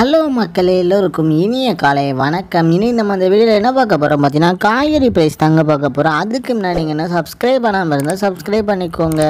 Hello மக்களே எல்லோருக்கும் இனிய காலை வணக்கம். இனி நம்ம இந்த வீடியோவில் என்ன பார்க்க போகிறோம் பார்த்தீங்கன்னா காய்கறி ப்ரைஸ் தாங்க பார்க்க போகிறோம் அதுக்கு முன்னாடி நீங்கள் என்ன சப்ஸ்கிரைப் பண்ணாமல் இருந்தால் சப்ஸ்கிரைப் பண்ணிக்கோங்க.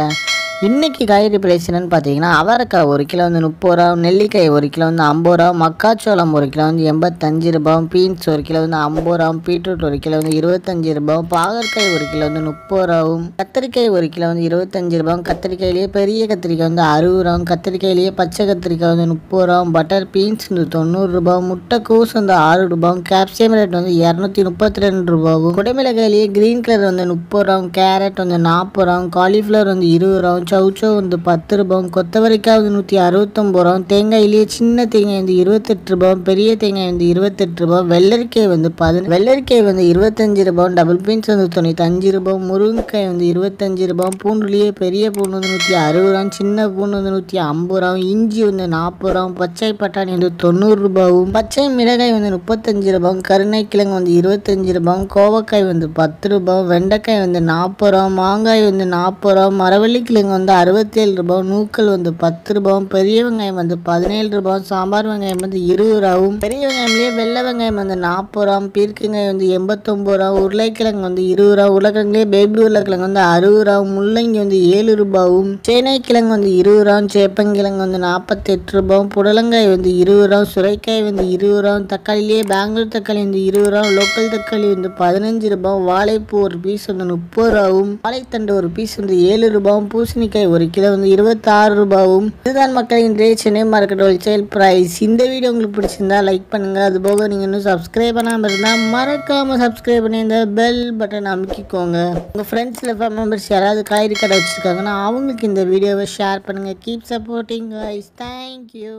இன்றைக்கி காய்கறி பிரைஸ் என்னன்னு பார்த்தீங்கன்னா அவரைக்காய் ஒரு கிலோ வந்து முப்பது ரூபா நெல்லிக்காய் ஒரு கிலோ வந்து ஐம்பது ரூபா மக்காச்சோளம் ஒரு கிலோ வந்து எண்பத்தஞ்சு ரூபாய் பீன்ஸ் ஒரு கிலோ வந்து ஐம்பது ரூபா பீட்ரூட் ஒரு கிலோ வந்து இருபத்தஞ்சு ரூபாய் பாகற்காய் ஒரு கிலோ வந்து முப்பது ரூபாவும் கத்திரிக்காய் ஒரு கிலோ வந்து இருபத்தஞ்சு ரூபாய் கத்திரிக்காயிலேயே பெரிய கத்திரிக்காய் வந்து அறுபது ரூபாயும் கத்திரிக்காயிலேயே பச்சை கத்திரிக்காய் வந்து முப்பது ரூபாயும் பட்டர் பீன்ஸ் வந்து தொண்ணூறு ரூபாய் முட்டைக்கோஸ் வந்து ஆறு ரூபாவும் கேப்சியம் ரேட் வந்து இரநூத்தி முப்பத்தி ரெண்டு ரூபாவும் குடமிளகாயிலேயே கிரீன் கலர் வந்து முப்பது ரூபாயும் கேரட் வந்து நாற்பது ரூபாயும் காலிஃப்ளவர் வந்து இருபது ரூபாயும் சவுச்சோ வந்து பத்து ரூபாயும் கொத்தவரைக்காய் வந்து நூற்றி அறுபத்தொம்பது ரூபாயும் தேங்காயிலேயே சின்ன தேங்காய் வந்து இருபத்தெட்டு ரூபாயும் பெரிய தேங்காய் வந்து இருபத்தெட்டு ரூபாய் வெள்ளரிக்காய் வந்து பதி வெள்ளரிக்காய் வந்து இருபத்தஞ்சு ரூபாயும் டபுள் பீன்ஸ் வந்து தொண்ணூத்தஞ்சு ரூபாயும் முருங்கைக்காய் வந்து இருபத்தஞ்சு ரூபாய் பூண்டுலேயே பெரிய பூண்டு வந்து நூற்றி அறுபது ரூபாயும் சின்ன பூண்டு வந்து நூற்றி ஐம்பது ரூபா இஞ்சி வந்து நாற்பது ரூபாயும் பச்சை பட்டாணி வந்து தொண்ணூறு ரூபாயும் பச்சை மிளகாய் வந்து முப்பத்தஞ்சு ரூபாயும் கருணைக்கிழங்கு வந்து இருபத்தஞ்சு ரூபாயும் கோவக்காய் வந்து பத்து ரூபாய் வெண்டைக்காய் வந்து நாற்பது ரூபாயும் மாங்காய் வந்து நாற்பது ரூபாயும் மரவள்ளிக்கிழங்கு வந்து அறுபத்தேழு ரூபாய் நூக்கல் வந்து பத்து ரூபாயும் பெரிய வெங்காயம் வந்து பதினேழு ரூபாயும் சாம்பார் வெங்காயம் வந்து இருபது ரூபாவும் பெரிய வெங்காயம்லேயே வெள்ளை வெங்காயம் வந்து நாற்பது ரூபாயும் பீர்க்கங்காய் வந்து எண்பத்தொம்பது ரூபா உருளைக்கிழங்கு வந்து இருபது ரூபா உருளைக்கிழங்குலேயே பேபி உருளைக்கிழங்கு வந்து அறுபது ரூபா முள்ளங்கி வந்து ஏழு ரூபாவும் சேனைக்கிழங்கு வந்து இருபது ரூபாயும் சேப்பங்கிழங்கு வந்து நாற்பத்தெட்டு ரூபாயும் புடலங்காய் வந்து இருபது ரூபா சுரைக்காய் வந்து இருபது ரூபாயும் தக்காளிலேயே பெங்களூர் தக்காளி வந்து இருபது ரூபா லோக்கல் தக்காளி வந்து பதினஞ்சு ரூபாய் வாழைப்பூ ஒரு பீஸ் வந்து முப்பது ரூபாவும் வாழைத்தண்டு ஒரு பீஸ் வந்து ஏழு ரூபாயும் பூசணிக்காய் ஒரு கிலோ வந்து இருபத்தாறு ரூபாவும். இதுதான் மக்கள் இன்றைய சென்னை மார்க்கெட் ஹோல்சேல் ப்ரைஸ் இந்த வீடியோ உங்களுக்கு பிடிச்சிருந்தா லைக் பண்ணுங்க. அது போக நீங்கள் இன்னும் சப்ஸ்கிரைப் பண்ணாமல் இருந்தால் மறக்காம சப்ஸ்கிரைப் பண்ணி இந்த பெல் பட்டன் அமுக்கிக்கோங்க. உங்கள் ஃப்ரெண்ட்ஸில் மெம்பர்ஸ் யாராவது காய்கறி கடை வச்சுருக்காங்கன்னா அவங்களுக்கு இந்த வீடியோவை ஷேர் பண்ணுங்கள் கீப் சப்போர்ட்டிங் கைஸ் தேங்க்யூ